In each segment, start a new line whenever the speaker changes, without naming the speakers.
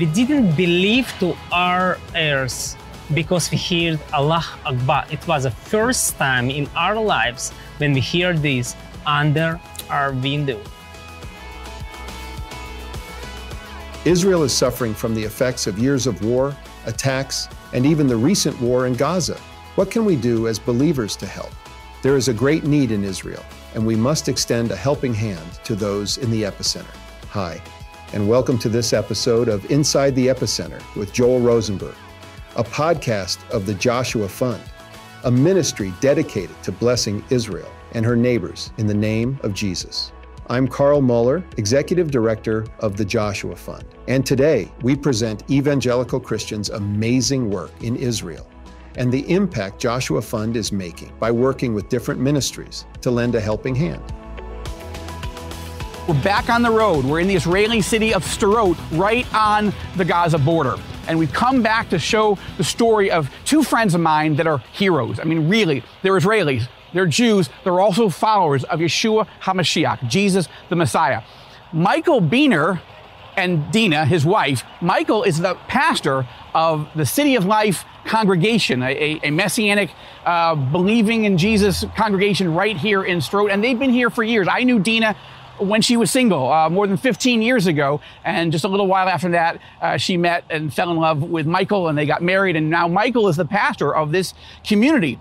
we didn't believe to our ears because we heard Allah Akbar. It was the first time in our lives when we hear this under our window.
Israel is suffering from the effects of years of war, attacks, and even the recent war in Gaza. What can we do as believers to help? There is a great need in Israel, and we must extend a helping hand to those in the epicenter. Hi, and welcome to this episode of Inside the Epicenter with Joel Rosenberg, a podcast of the Joshua Fund, a ministry dedicated to blessing Israel and her neighbors in the name of Jesus. I'm Carl Moeller, Executive Director of the Joshua Fund, and today we present evangelical Christians' amazing work in Israel and the impact Joshua Fund is making by working with different ministries to lend a helping hand.
We're back on the road. We're in the Israeli city of Sderot, right on the Gaza border. And we've come back to show the story of two friends of mine that are heroes. I mean, really, they're Israelis, they're Jews, they're also followers of Yeshua HaMashiach, Jesus the Messiah. Michael Beener and Dina, his wife, Michael is the pastor of the City of Life congregation, a, a messianic, uh, believing in Jesus congregation right here in Sderot. And they've been here for years. I knew Dina when she was single uh, more than 15 years ago. And just a little while after that, uh, she met and fell in love with Michael and they got married. And now Michael is the pastor of this community.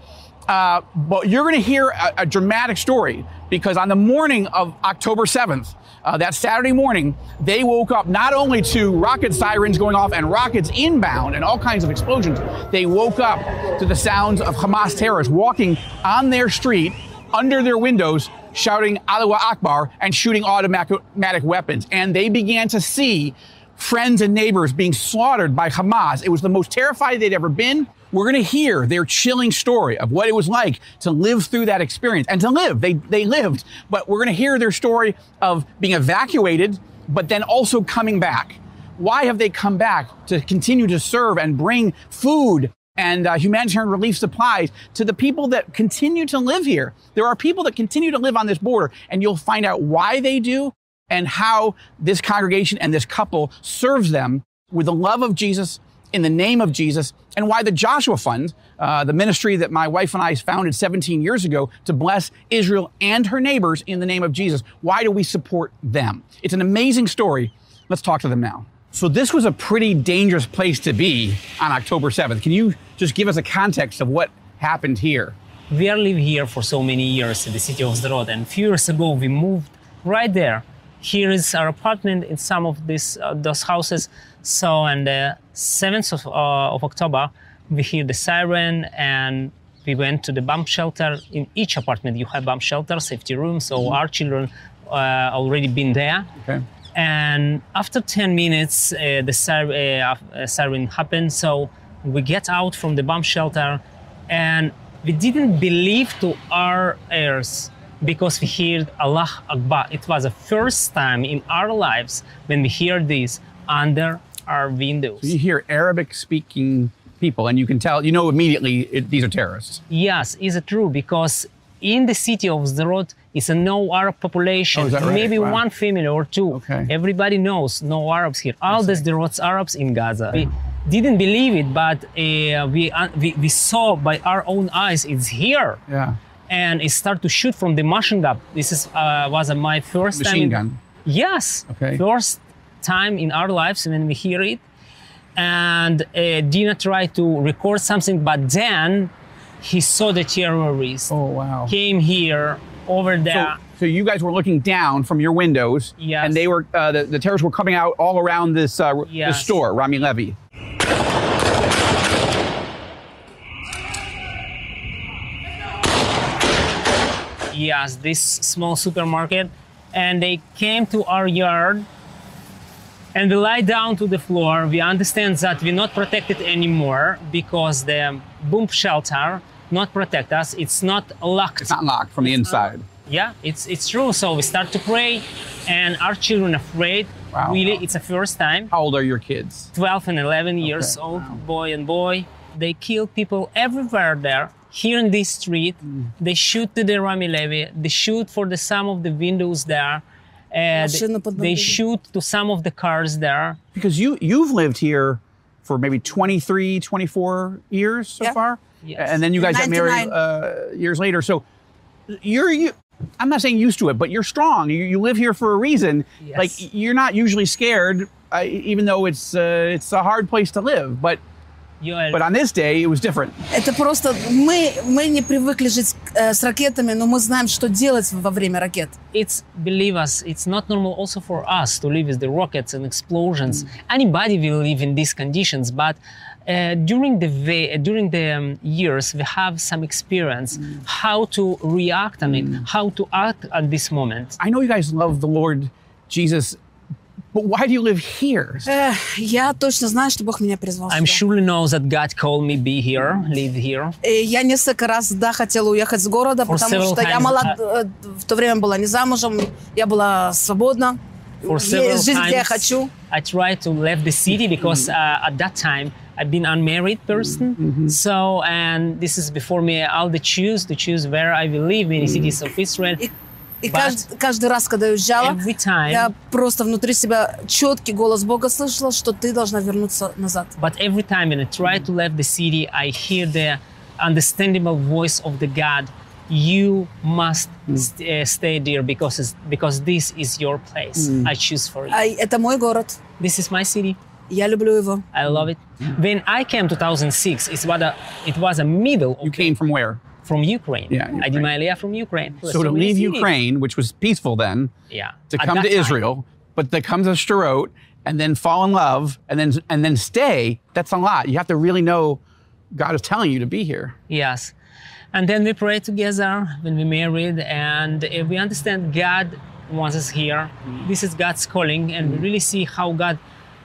Uh, but you're going to hear a, a, dramatic story because on the morning of October 7th, uh, that Saturday morning, they woke up not only to rocket sirens going off and rockets inbound and all kinds of explosions, they woke up to the sounds of Hamas terrorists walking on their street under their windows shouting Allahu Akbar and shooting automatic weapons. And they began to see friends and neighbors being slaughtered by Hamas. It was the most terrified they'd ever been. We're going to hear their chilling story of what it was like to live through that experience and to live. They, they lived, but we're going to hear their story of being evacuated, but then also coming back. Why have they come back to continue to serve and bring food and uh, humanitarian relief supplies to the people that continue to live here. There are people that continue to live on this border, and you'll find out why they do and how this congregation and this couple serves them with the love of Jesus in the name of Jesus, and why the Joshua Fund, uh, the ministry that my wife and I founded 17 years ago to bless Israel and her neighbors in the name of Jesus. Why do we support them? It's an amazing story. Let's talk to them now. So this was a pretty dangerous place to be on October 7th. Can you just give us a context of what happened here?
We are living here for so many years in the city of Sderot, and a few years ago we moved right there. Here is our apartment in some of these uh, those houses. So on the 7th of, uh, of October, we hear the siren and we went to the bomb shelter. In each apartment, you have bomb shelter, safety room. So mm-hmm. our children uh, already been there. Okay. And after 10 minutes, uh, the siren, uh, uh, siren happened. So we get out from the bomb shelter and we didn't believe to our ears because we heard Allah Akbar. It was the first time in our lives when we hear this under our windows.
So you hear Arabic speaking people and you can tell, you know immediately it, these are terrorists.
Yes, is it true because in the city of Sderot, it's a no Arab population.
Oh, right?
Maybe
wow.
one family or two.
Okay.
Everybody knows no Arabs here. All the Sderot's Arabs in Gaza. We didn't believe it, but uh, we, uh, we, we saw by our own eyes it's here.
Yeah.
And it started to shoot from the machine gun. This is uh, was my first
machine
time.
gun.
Yes.
Okay.
First time in our lives when we hear it. And uh, Dina tried to record something, but then he saw the terrorists.
Oh wow!
Came here over there.
So, so you guys were looking down from your windows,
yes.
and they were uh, the, the terrorists were coming out all around this uh,
yes.
the store, Rami Levy.
Yes, this small supermarket, and they came to our yard and we lie down to the floor. We understand that we're not protected anymore because the bomb shelter not protect us. It's not locked.
It's not locked from the inside.
yeah, it's it's true. So we start to pray, and our children afraid.
Wow.
Really, it's the first time.
How old are your kids?
Twelve and eleven years old,
wow.
boy and boy. They kill people everywhere there. Here in this street,
mm.
they shoot to the Rami Levy. They shoot for the some of the windows there. And they shoot to some of the cars there.
Because you you've lived here for maybe 23, 24 years so
yeah.
far.
Yes.
and then you guys got married
99.
uh, years later. So you're you. I'm not saying used to it, but you're strong. You, you live here for a reason.
Yes.
Like you're not usually scared, uh, even though it's uh, it's a hard place to live. But
You are,
but on this day, it was different.
Это просто мы, мы не привыкли жить э, с ракетами, но мы знаем, что делать во время ракет.
it's believe us, it's not normal also for us to live with the rockets and explosions. Anybody will live in these conditions, but uh, during the va- during the um, years we have some experience how to react on it, how to act at this moment.
I know you guys love the Lord Jesus, but why do you live here?
Э, я точно знаю, что Бог меня призвал
I'm
сюда.
surely know that God called me be here, live here.
И я несколько раз, да, хотела уехать с города,
For
потому
several
что я
times,
мала,
uh,
э, в то время была не замужем, я была свободна.
For
Е-
several
Жить, где я
times,
хочу.
I tried to leave the city because uh, at that time I've been unmarried person. So and this is before me all the choose to choose where I will live in the cities of Israel.
И, и
But
каждый, каждый раз, когда я уезжала,
Every time,
я просто внутри себя четкий голос Бога слышала, что ты должна вернуться назад.
but every time when I try to leave the city, I hear the understandable voice of the God. you must mm. stay there because because this is your place. Mm. I choose for you.
I, это мой город.
This is my city.
Я люблю его.
I love it. Mm. When I came 2006, it was a, it was a middle.
You came from where?
From Ukraine.
Yeah, Ukraine.
I did my Aliyah from Ukraine.
So, so to leave. Ukraine, which was peaceful then,
yeah,
to come to
time.
Israel, but to comes to Sderot and then fall in love, and then and then stay. That's a lot. You have to really know God is telling you to be here.
Yes. And then we pray together when we married, and uh, we understand God wants us here. This is God's calling, and we really see how God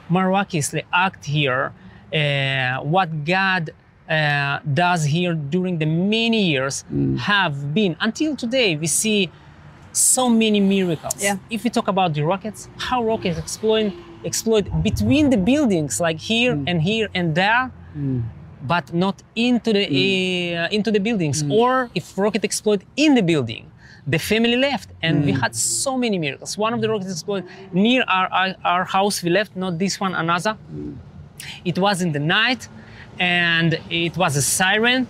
miraculously act here, uh, what God uh, does here during the many years have been until today. We see so many miracles.
Yeah.
If we talk about the rockets, how rockets explode explode between the buildings, like here and here and there, but not into the hmm. uh, into the buildings. Hmm. Or if rocket explode in the building, the family left, and we hmm. had so many miracles. One of the rockets exploded near our, our our house. We left, not this one, another. It was in the night, and it was a siren.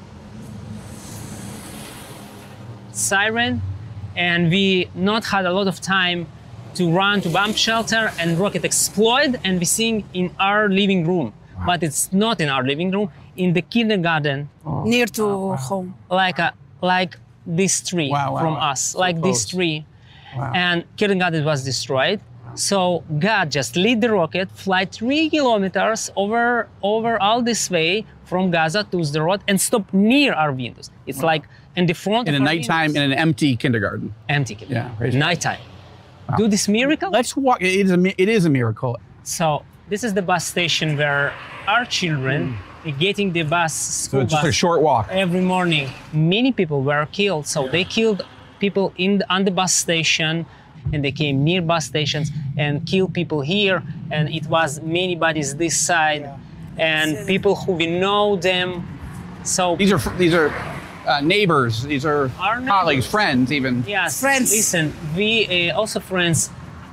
Siren, and we not had a lot of time to run to bomb shelter and rocket explode and we seeing in our living room but it's not in our living room in the kindergarten oh.
Near to home.
like a like this tree
Wow, wow,
from
wow.
us
So
like this tree
Wow.
and kindergarten was destroyed so god just lead the rocket fly three kilometers over over all this way from gaza to the road and stop near our windows it's like in the front
In
of
a
our
nighttime
windows.
in an empty kindergarten.
empty
Yeah, praise God.
nighttime do this miracle
Let's walk. It is a it is a miracle.
so this is the bus station where our children are getting the bus
So
school
it's just a short walk.
every morning many people were killed so they killed people in the, on the bus station and they came near bus stations and killed people here and it was many bodies this side and people who we know them so
These are these are uh, neighbors. These are
Our
colleagues,
neighbors.
friends, even.
Yes,
Friends.
Listen, we uh, also friends.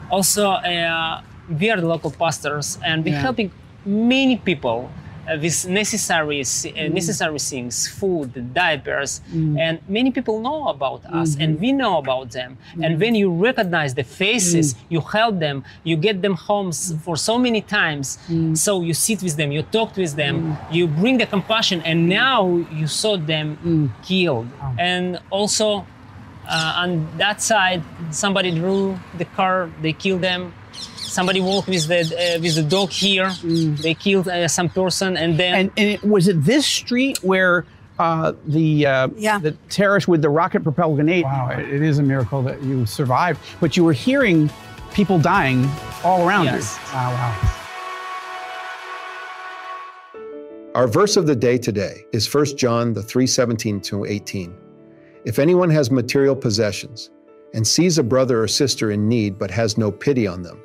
Also, uh, we are the local pastors, and we're
Yeah.
helping many people with necessary uh,
Mm.
necessary things, food, diapers, and many people know about us,
Mm-hmm.
and we know about them. And when you recognize the faces,
Mm.
you help them, you get them homes for so many times.
Mm.
So you sit with them, you talk with them, you bring the compassion, and now you saw them
Mm.
killed. And also uh, on that side, somebody drew the car. They killed them. Somebody walked with the uh, with the dog here. They killed uh, some person, and then
And, and it, was it this street where uh, the uh,
Yeah.
the terrorist with the rocket propelled grenade? Wow, it, it is a miracle that you survived. But you were hearing people dying all around
Yes.
you. Wow, wow.
Our verse of the day today is 1 John the 3:17 to 18. If anyone has material possessions and sees a brother or sister in need but has no pity on them,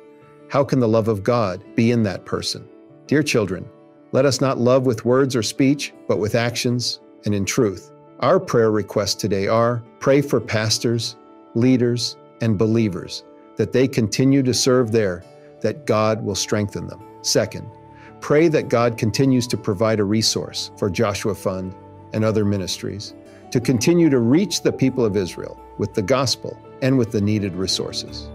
how can the love of God be in that person? Dear children, let us not love with words or speech, but with actions and in truth. Our prayer requests today are pray for pastors, leaders, and believers that they continue to serve there, that God will strengthen them. Second, pray that God continues to provide a resource for Joshua Fund and other ministries to continue to reach the people of Israel with the gospel and with the needed resources.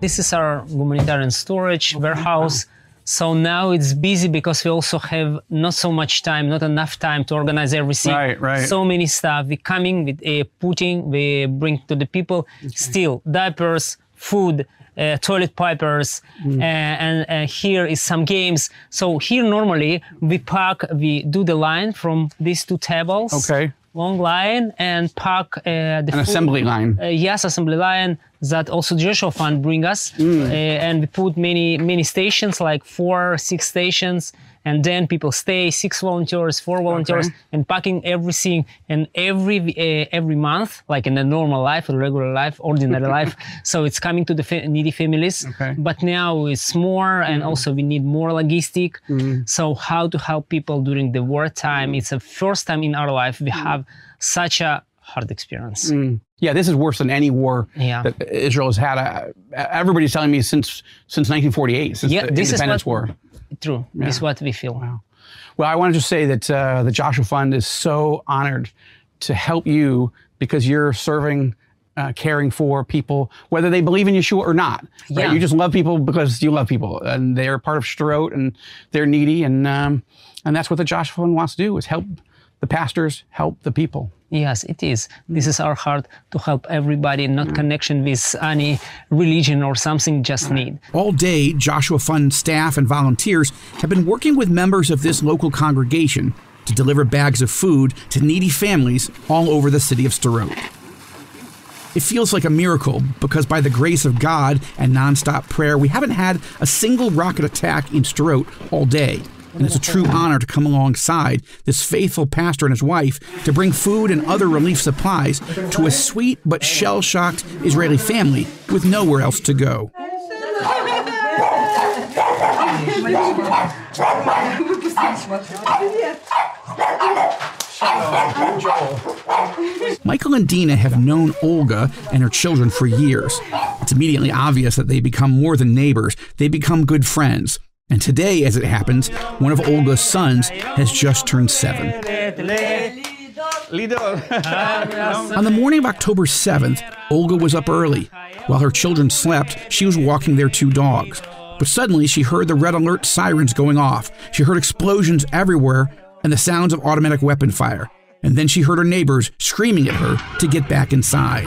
This is our humanitarian storage warehouse. So now it's busy because we also have not so much time, not enough time to organize everything.
Right, right.
So many stuff. We coming with uh, putting, we bring to the people still diapers, food, uh, toilet papers,
Mm.
uh, and uh, here is some games. So here normally we pack, we do the line from these two tables.
Okay.
Long line and pack uh, the
An assembly line.
uh, yes, assembly line that also Joshua Fund bring us,
Mm.
uh, and we put many many stations, like four, six stations, and then people stay, six volunteers, four volunteers,
Okay.
and packing everything. And every uh, every month, like in a normal life, a regular life, ordinary life, so it's coming to the fa- needy families.
Okay.
But now it's more, and also we need more logistic.
Mm-hmm.
So how to help people during the wartime? It's the first time in our life we have such a hard experience.
Yeah, this is worse than any war
Yeah.
that Israel has had. Uh, everybody's telling me since since 1948, since
Yeah,
the
this is
Independence
what-
War.
True. This is what we feel.
Well, I wanted to say that uh, the Joshua Fund is so honored to help you because you're serving, uh, caring for people, whether they believe in Yeshua or not. Right?
Yeah.
You just love people because you love people, and they're part of Sderot, and they're needy, and um, and that's what the Joshua Fund wants to do is help the pastors, help the people.
Yes, it is. This hmm. is our heart to help everybody, not hmm. connection with any religion or something, just need.
All day, Joshua Fund staff and volunteers have been working with members of this local congregation to deliver bags of food to needy families all over the city of Sderot. It feels like a miracle because, by the grace of God and nonstop prayer, we haven't had a single rocket attack in Sderot all day. And it's a true honor to come alongside this faithful pastor and his wife to bring food and other relief supplies to a sweet but shell shocked Israeli family with nowhere else to go. Michael and Dina have known Olga and her children for years. It's immediately obvious that they become more than neighbors, they become good friends. And today, as it happens, one of Olga's sons has just turned seven. On the morning of October 7th, Olga was up early. While her children slept, she was walking their two dogs. But suddenly, she heard the red alert sirens going off. She heard explosions everywhere and the sounds of automatic weapon fire. And then she heard her neighbors screaming at her to get back inside.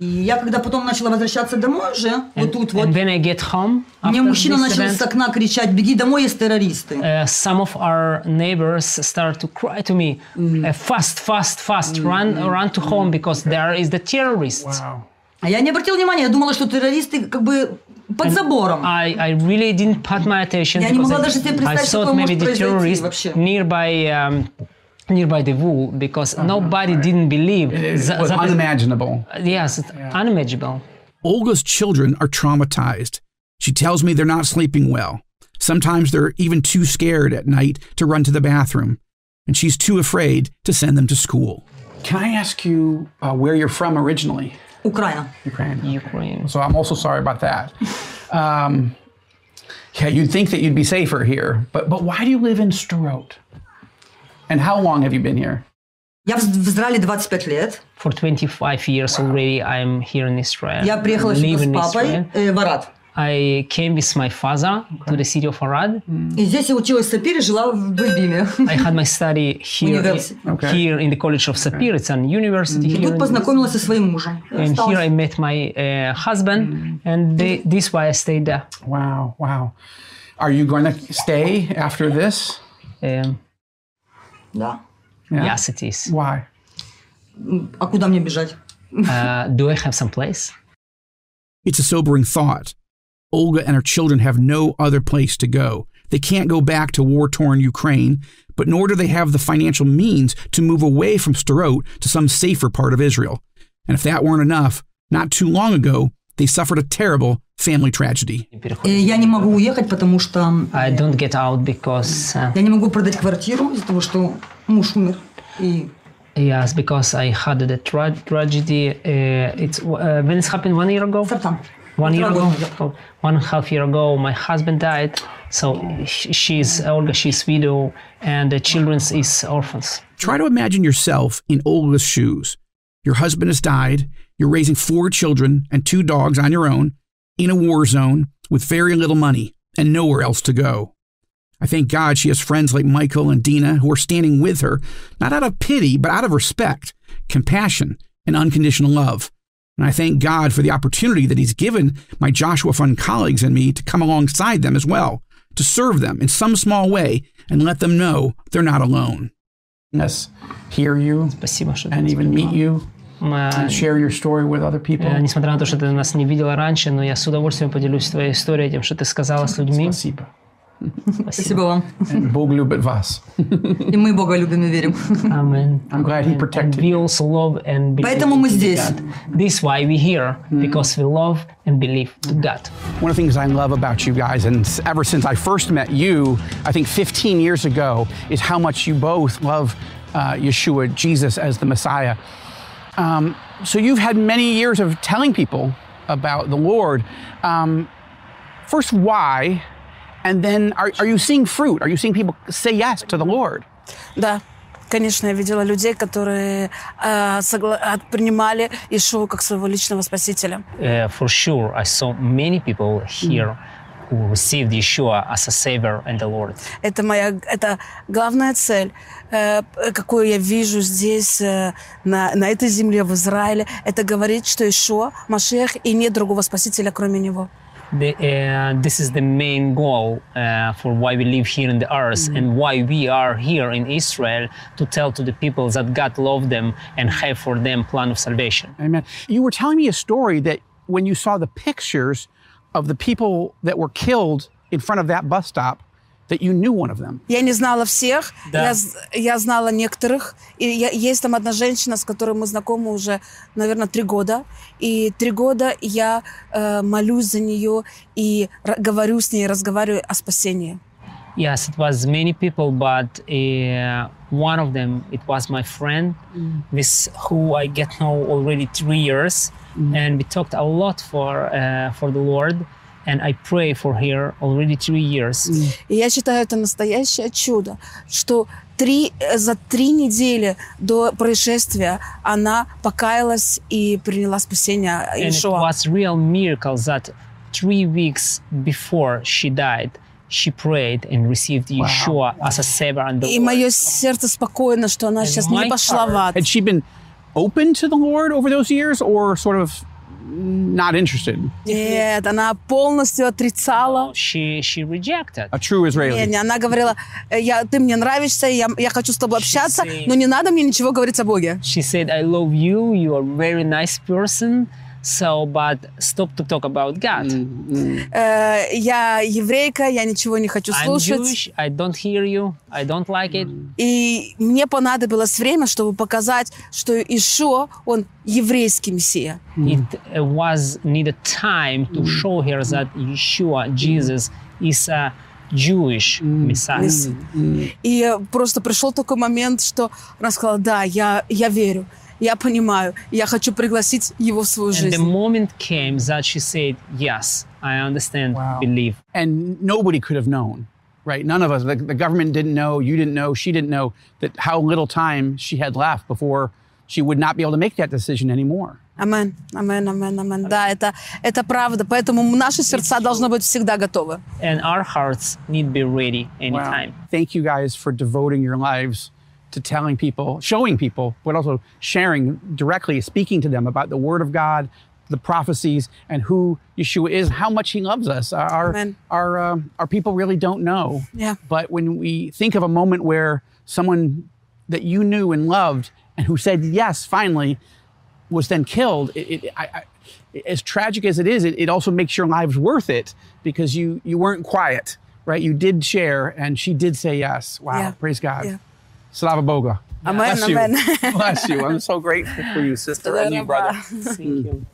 И я когда потом начала возвращаться домой уже, вот тут вот,
And when I get home,
мне мужчина начал
event,
с окна кричать, беги домой, есть террористы.
uh, some of our neighbors start to cry to me, uh, fast, fast, fast, run, run to home because there is the terrorists.
А я не обратила внимания, я думала, что террористы как бы под забором.
I, I really didn't put my attention
Я не могла
I,
даже себе
I
представить, что
thought
такое
maybe
может
the
произойти
terrorists
вообще.
nearby um, nearby the wall because uh-huh, nobody right. didn't believe.
It,
it
Z-
was Z-
unimaginable.
Yes, yeah. unimaginable.
Olga's children are traumatized. She tells me they're not sleeping well. Sometimes they're even too scared at night to run to the bathroom, and she's too afraid to send them to school.
Can I ask you uh, where you're from originally?
Ukraine.
Ukraine. Okay.
Ukraine.
So I'm also sorry about that. Um, yeah, you'd think that you'd be safer here, but but why do you live in Sderot? And how long have you been here?
Я в в Израиле 25 лет.
For 25 years already, I'm here in Israel.
Я приехала сюда
live
с
in
папой
Israel.
э, в Арад.
I came with my father to the city of Arad.
И здесь я училась в Сапире, жила в Бельбиме.
I had my study here,
University.
Okay.
here in the College of Sapir. It's an university
И
here.
тут
in-
познакомилась со своим мужем. И
and
осталась.
here I met my uh, husband, and they, this why I stayed there.
Wow, wow. Are you going to stay after this?
Um,
Да.
Yeah.
Yes, it is.
Why?
А куда мне бежать?
Do I have some place?
It's a sobering thought. Olga and her children have no other place to go. They can't go back to war torn Ukraine, but nor do they have the financial means to move away from Sderot to some safer part of Israel. And if that weren't enough, not too long ago, they suffered a terrible family tragedy.
Э, Я не могу уехать, потому что
I don't get out because uh,
я не могу продать квартиру из-за того, что муж умер. И
Yes, because I had the tra- tragedy. Uh, it's uh, when it's happened one year ago.
Саптам.
One year
Полтора
ago,
года.
oh, one and a half year ago, my husband died. So sh- she's Olga, she's widow, and the children is orphans.
Try to imagine yourself in Olga's shoes. Your husband has died, You're raising four children and two dogs on your own in a war zone with very little money and nowhere else to go. I thank God she has friends like Michael and Dina who are standing with her, not out of pity, but out of respect, compassion, and unconditional love. And I thank God for the opportunity that He's given my Joshua Fund colleagues and me to come alongside them as well, to serve them in some small way and let them know they're not alone.
Yes, hear you and even meet you and share your story with other people.
э, Несмотря на то, что ты нас не видела раньше, но я с удовольствием поделюсь твоей историей, тем, что ты сказала с людьми.
Спасибо.
Спасибо вам.
And Bog любит вас.
И мы Бога любим и верим.
Amen.
I'm glad he
And
protected
we also love and believe
Поэтому мы
to
здесь.
God. This why we here because we love and believe to God.
One of the things I love about you guys, and s- ever since I first met you, I think 15 years ago, is how much you both love uh, Yeshua, Jesus, as the Messiah. Um, so you've had many years of telling people about the Lord. Um, first, why? And then, are, are you seeing fruit? Are you seeing people say yes to the Lord?
Да, конечно, я видела людей, которые э, согла- от- принимали Ишуа как своего личного спасителя.
Uh, for sure, I saw many people here who received Yeshua as a Savior and the Lord.
Это моя, это главная цель, э, какую я вижу здесь, э, на, на этой земле, в Израиле. Это говорить, что Ишуа, Машех, и нет другого спасителя, кроме него.
The, uh, this is the main goal uh, for why we live here in the earth and why we are here in Israel to tell to the people that God loved them and have for them plan of salvation.
Amen. You were telling me a story that when you saw the pictures of the people that were killed in front of that bus stop, that you knew one of them.
Я не знала всех,
Да.
я, я знала некоторых. И я- есть там одна женщина, с которой мы знакомы уже, наверное, три года. И три года я э, молюсь за нее и говорю с ней, разговариваю о спасении.
Yes, it was many people, but uh, one of them, it was my friend, with who I get know already three years, and we talked a lot for uh, for the Lord, and I pray for her already three years.
И я считаю, это настоящее чудо, что три, э, за три недели до происшествия она покаялась и приняла спасение
And it
Ишуа.
was real miracle that three weeks before she died, she prayed and received Yeshua as a savior and the
И
Lord.
мое сердце спокойно, что она сейчас не
my
пошла в ад.
Had she been open to the Lord over those years or sort of not interested?
Нет, она полностью отрицала.
She she rejected.
A true Israeli.
Не, не, она говорила, «Э, я, ты мне нравишься, я, я хочу с тобой общаться,
say-
но не надо мне ничего говорить о Боге.
She said, "I love you. You are a very nice person." So, but stop to talk about God.
Э, я еврейка, я ничего не хочу
I'm
слушать.
Jewish. I don't hear you. I don't like it.
И мне понадобилось время, чтобы показать, что Ишо, он еврейский мессия.
It uh, was needed time to show her that Yeshua, Jesus, is a Jewish Messiah.
Месс- И просто пришел такой момент, что она сказала, да, я, я верю, я понимаю, я хочу пригласить его в свою
And the
жизнь.
moment came that she said, "Yes, I understand,
Wow.
believe."
And nobody could have known, right? None of us, the, the government didn't know, you didn't know, she didn't know that how little time she had left before she would not be able to make that decision anymore.
Амен, амен, амен, амен. Да, это, это правда, поэтому наши сердца должны быть всегда готовы.
And our hearts need be ready anytime.
Thank you guys for devoting your lives to telling people, showing people, but also sharing directly, speaking to them about the Word of God, the prophecies, and who Yeshua is, how much He loves us. Our
Amen.
our um, our people really don't know.
Yeah.
But when we think of a moment where someone that you knew and loved and who said yes finally was then killed, it, it, I, I, as tragic as it is, it, it also makes your lives worth it because you you weren't quiet, right? You did share, and she did say yes. Wow,
Yeah.
praise God.
Yeah.
Slava Boga.
Amen,
Bless you. Bless you. I'm so grateful for you, sister, and you, brother.
Thank you.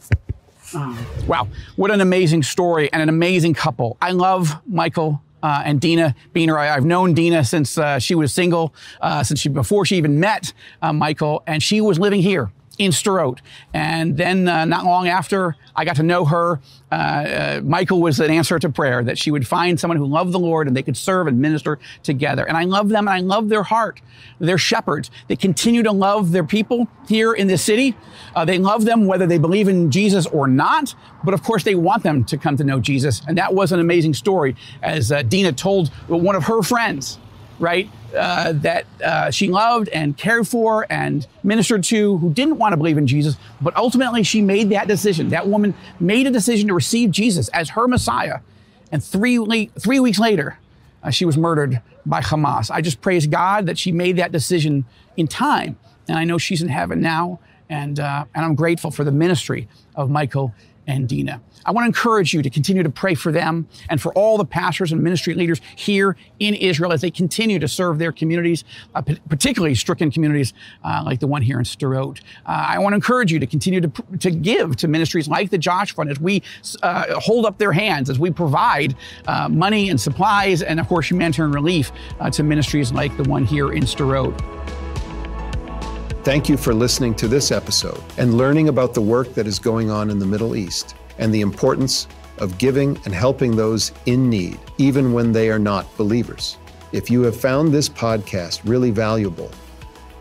Wow, what an amazing story and an amazing couple. I love Michael uh, and Dina Beener. I've known Dina since uh, she was single, uh, since she before she even met uh, Michael, and she was living here in Sderot. And then uh, not long after I got to know her, uh, uh, Michael was an answer to prayer that she would find someone who loved the Lord and they could serve and minister together. And I love them and I love their heart. They're shepherds. They continue to love their people here in this city. Uh, they love them whether they believe in Jesus or not. But of course, they want them to come to know Jesus. And that was an amazing story as uh, Dina told one of her friends right? Uh, that uh, she loved and cared for and ministered to who didn't want to believe in Jesus, but ultimately she made that decision. That woman made a decision to receive Jesus as her Messiah. And three, three weeks later, uh, she was murdered by Hamas. I just praise God that she made that decision in time. And I know she's in heaven now. And, uh, and I'm grateful for the ministry of Michael and Dina. I want to encourage you to continue to pray for them and for all the pastors and ministry leaders here in Israel as they continue to serve their communities, uh, particularly stricken communities uh, like the one here in Sderot. Uh, I want to encourage you to continue to, to give to ministries like the Josh Fund as we uh, hold up their hands, as we provide uh, money and supplies, and of course, humanitarian relief uh, to ministries like the one here in Sderot.
Thank you for listening to this episode and learning about the work that is going on in the Middle East and the importance of giving and helping those in need, even when they are not believers. If you have found this podcast really valuable,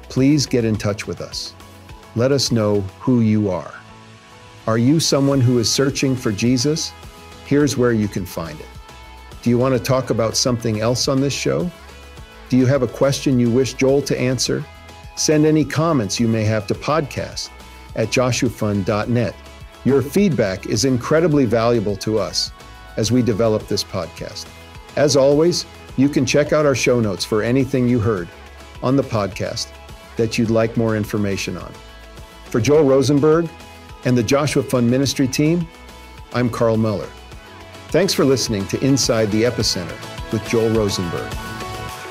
please get in touch with us. Let us know who you are. Are you someone who is searching for Jesus? Here's where you can find it. Do you want to talk about something else on this show? Do you have a question you wish Joel to answer? Send any comments you may have to podcast at joshuafund.net. Your feedback is incredibly valuable to us as we develop this podcast. As always, you can check out our show notes for anything you heard on the podcast that you'd like more information on. For Joel Rosenberg and the Joshua Fund Ministry team, I'm Carl Moeller. Thanks for listening to Inside the Epicenter with Joel Rosenberg.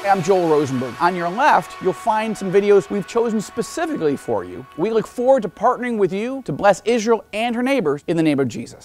I'm Joel Rosenberg. On your left, you'll find some videos we've chosen specifically for you. We look forward to partnering with you to bless Israel and her neighbors in the name of Jesus.